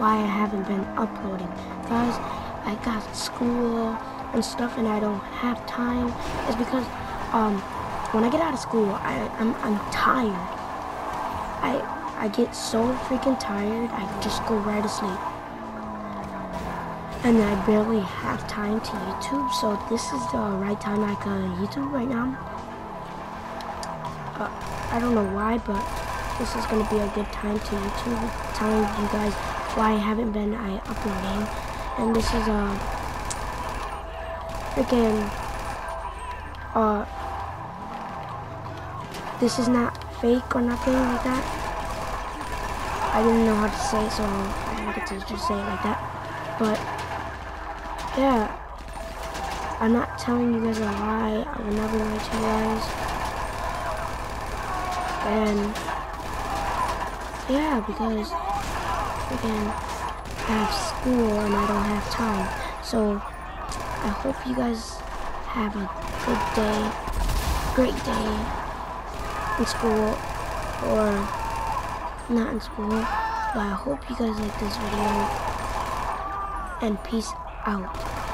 why I haven't been uploading. Guys, I got school and stuff and I don't have time. It's because um when I get out of school, I, I'm, I'm tired. I I get so freaking tired, I just go right to sleep. And I barely have time to YouTube, so this is the right time I can YouTube right now. Uh, I don't know why, but this is gonna be a good time to YouTube, telling you guys why I haven't been I uploading. And this is a freaking uh this is not fake or nothing like that. I didn't know how to say it, so I get to just say it like that. But yeah, I'm not telling you guys a lie. I will never lie to you guys. And yeah, because again, I have school and I don't have time. So I hope you guys have a good day, great day in school or not in school. But I hope you guys like this video and peace out.